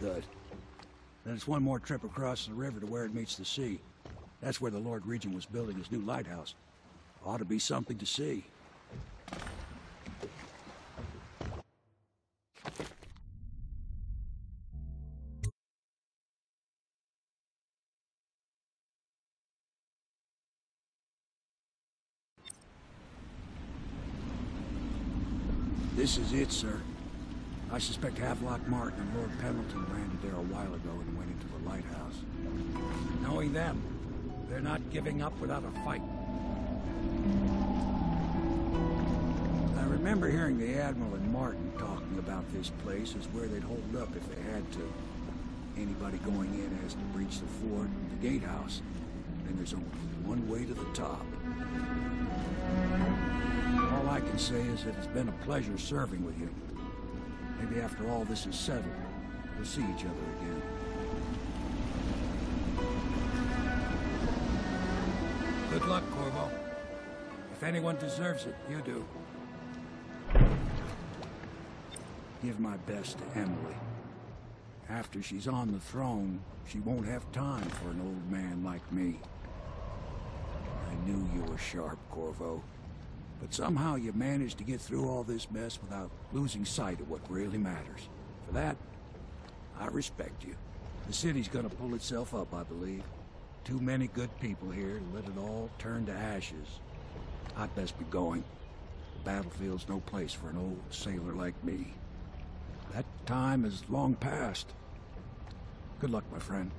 Good. Then it's one more trip across the river to where it meets the sea. That's where the Lord Regent was building his new lighthouse. Ought to be something to see. This is it, sir. I suspect Havelock Martin and Lord Pendleton landed there a while ago and went into the lighthouse. Knowing them, they're not giving up without a fight. I remember hearing the Admiral and Martin talking about this place as where they'd hold up if they had to. Anybody going in has to breach the fort, the gatehouse. Then there's only one way to the top. All I can say is that it's been a pleasure serving with you. Maybe after all this is settled, we'll see each other again. Good luck, Corvo. If anyone deserves it, you do. Give my best to Emily. After she's on the throne, she won't have time for an old man like me. I knew you were sharp, Corvo. But somehow you managed to get through all this mess without losing sight of what really matters. For that, I respect you. The city's gonna pull itself up, I believe. Too many good people here to let it all turn to ashes. I'd best be going. The battlefield's no place for an old sailor like me. That time is long past. Good luck, my friend.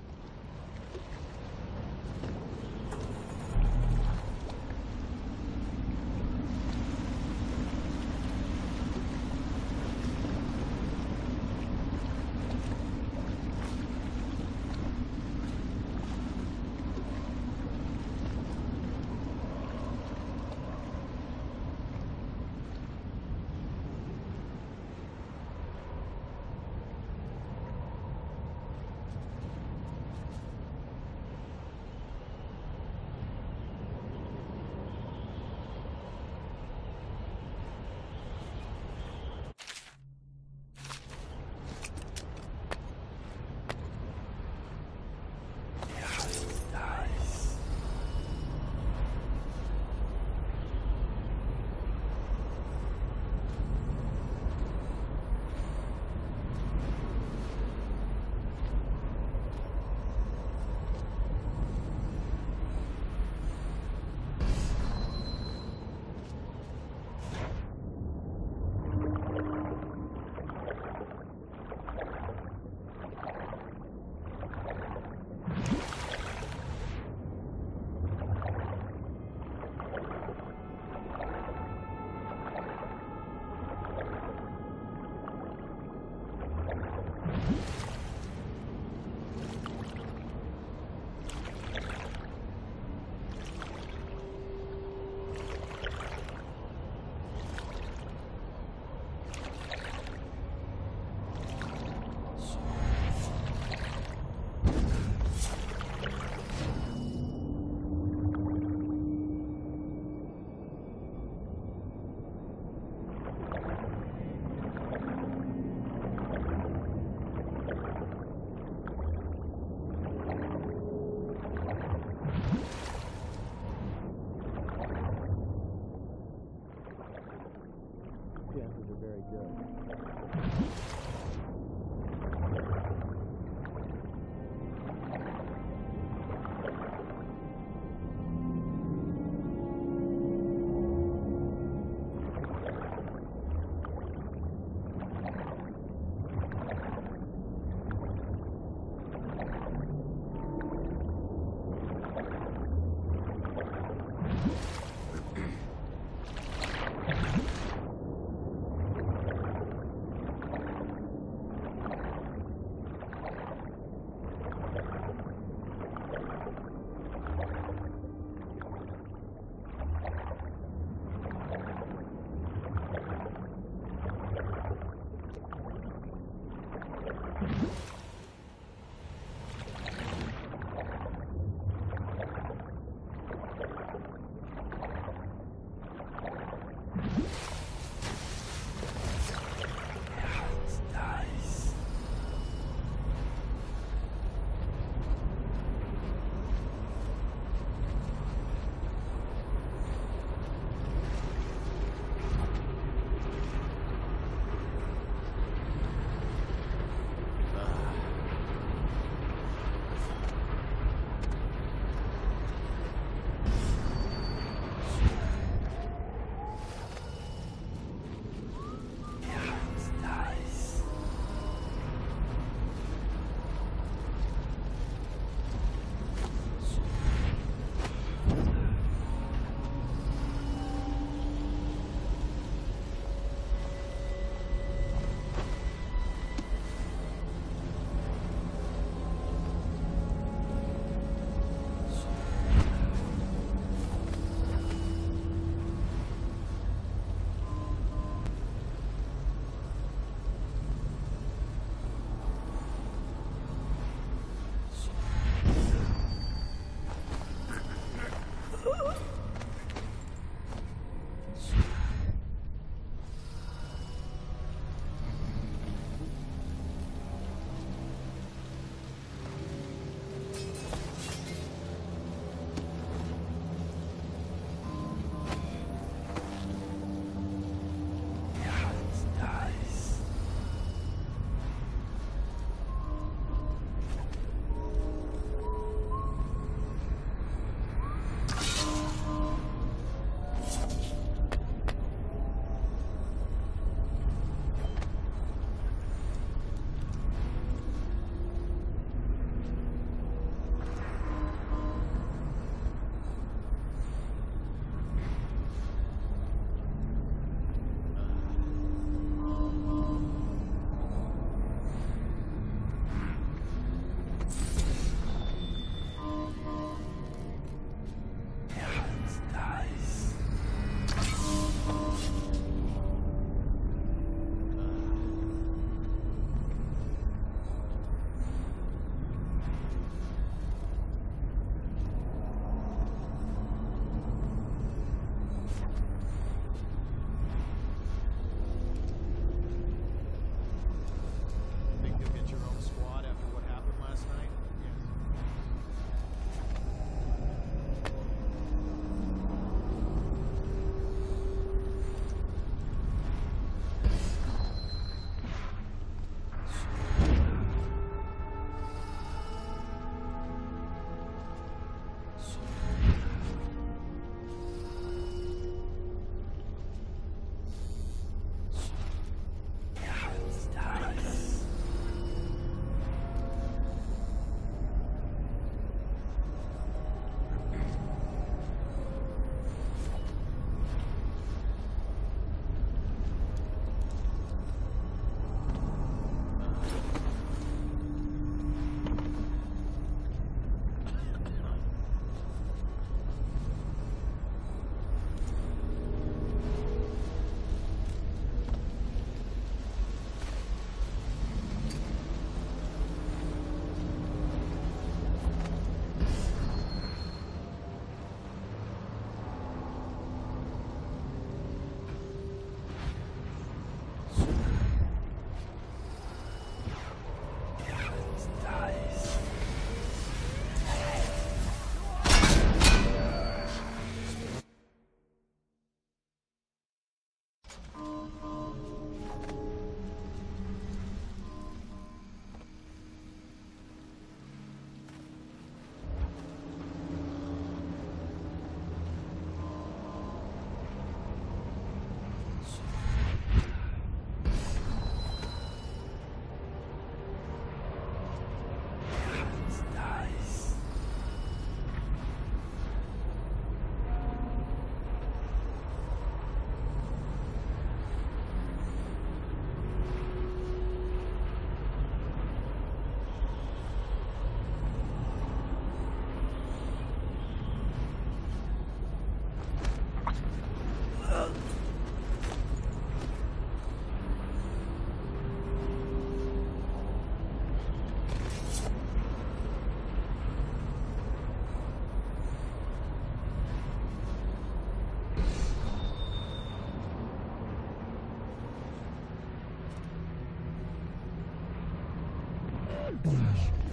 bunlar?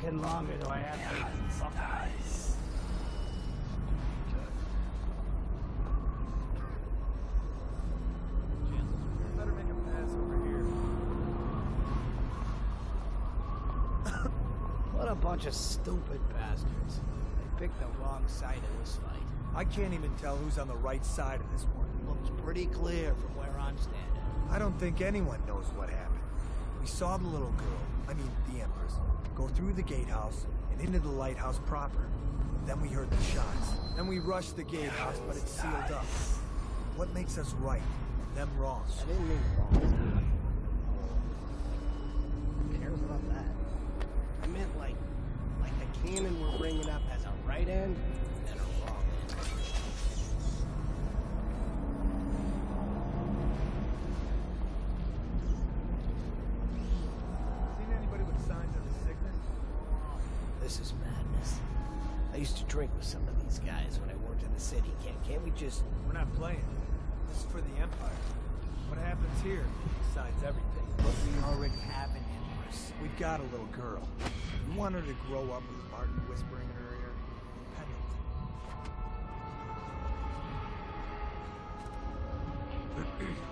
Fucking longer do I have to fuck Nice. Better make a pass over here. What a bunch of stupid bastards. They picked the wrong side of this fight. I can't even tell who's on the right side of this one. Looks pretty clear from where I'm standing. I don't think anyone knows what happened. We saw the little girl, I mean the Empress, go through the gatehouse and into the lighthouse proper. Then we heard the shots. Then we rushed the gatehouse, but it's sealed up. What makes us right them wrong? I didn't mean wrong. Who cares about that? I meant like, like the cannon we're bringing up has a right end city. Can't, can't we just... We're not playing. This is for the Empire. What happens here decides everything. But we already have an empress. We've got a little girl. We want her to grow up with Martin whispering in her ear. Pendant.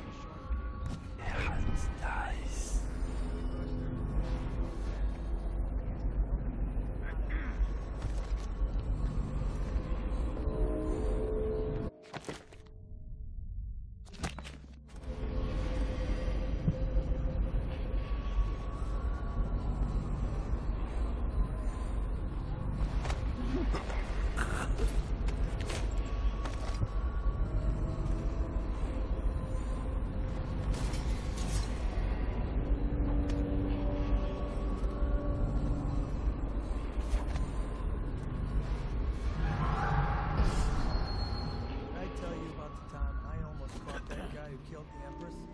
killed the Empress?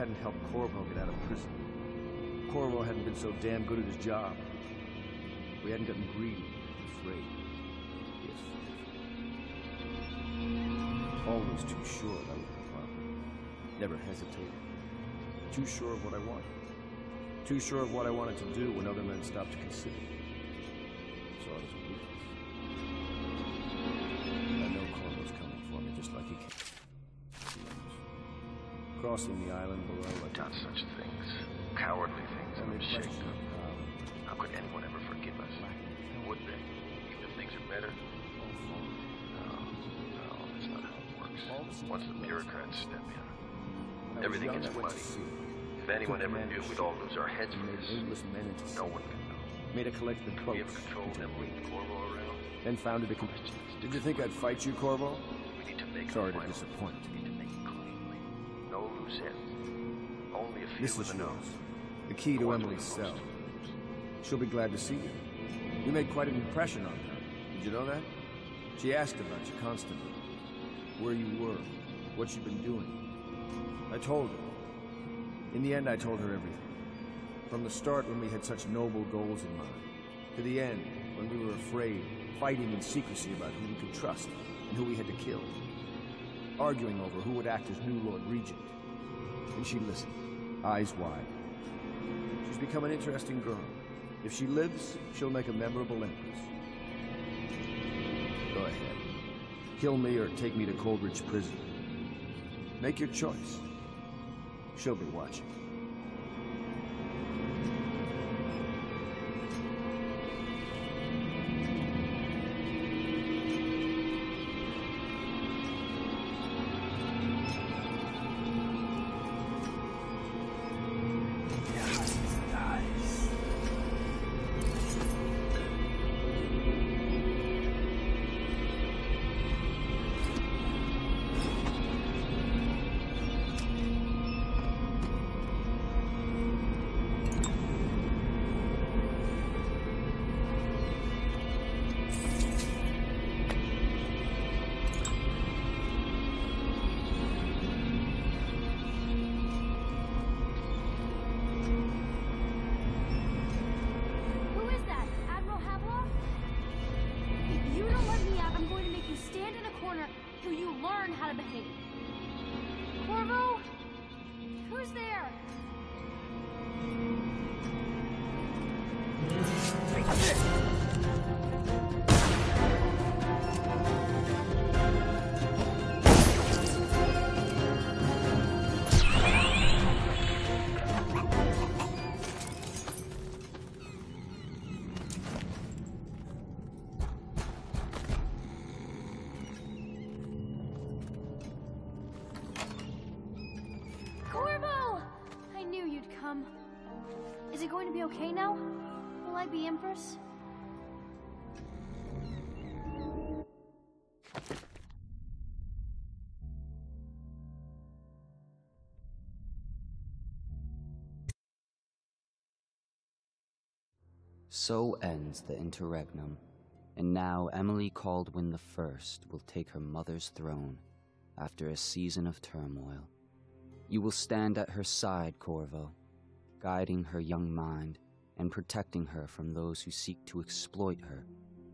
Hadn't helped Corvo get out of prison. Corvo hadn't been so damn good at his job. We hadn't gotten greedy, afraid. If. Always too sure that I would be proper. Never hesitated. Too sure of what I wanted. Too sure of what I wanted to do when other men stopped to consider. So I was Crossing the island below, I done such things. Cowardly things I I'm made ashamed of. of. Um, how could anyone ever forgive us? Would they? Even if things are better? No, no, that's not how it works. Once the bureaucrats step in, everything gets I went to muddy. If anyone ever knew, we'd all lose our heads for this. English men into No one can know. Made a collective Did boat. we ever control Emily and Corvo around? Then founded a company. Did you think I'd fight you, Corvo? We need to make Sorry to disappoint. We No loose. Only a few This with is a nose. The key The to Emily's cell. She'll be glad to see you. You made quite an impression on her. Did you know that? She asked about you constantly. Where you were, what you'd been doing. I told her. In the end, I told her everything. From the start, when we had such noble goals in mind, to the end, when we were afraid, fighting in secrecy about who we could trust and who we had to kill, arguing over who would act as new Lord Regent. And she listened, eyes wide. She's become an interesting girl. If she lives, she'll make a memorable empress. Go ahead. Kill me or take me to Coldridge Prison. Make your choice. She'll be watching. Okay now? Will I be Empress? So ends the interregnum, and now Emily Kaldwin First will take her mother's throne after a season of turmoil. You will stand at her side, Corvo, guiding her young mind and protecting her from those who seek to exploit her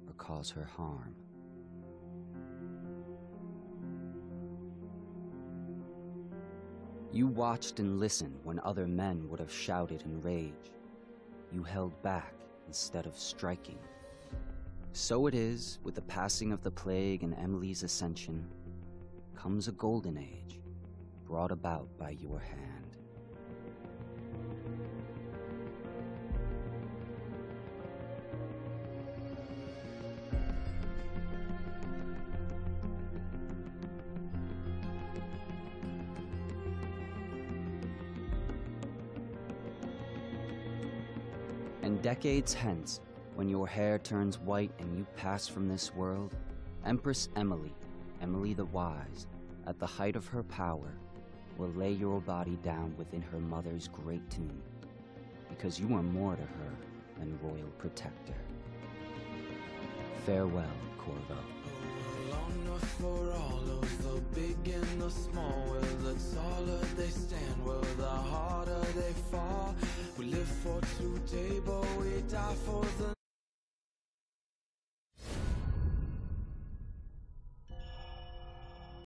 or cause her harm. You watched and listened when other men would have shouted in rage. You held back instead of striking. So it is with the passing of the plague and Emily's ascension. comes a golden age, brought about by your hand. Decades hence, when your hair turns white and you pass from this world, Empress Emily, Emily the Wise, at the height of her power, will lay your body down within her mother's great tomb, because you are more to her than royal protector. Farewell, Corvo. We live for today, but we die for the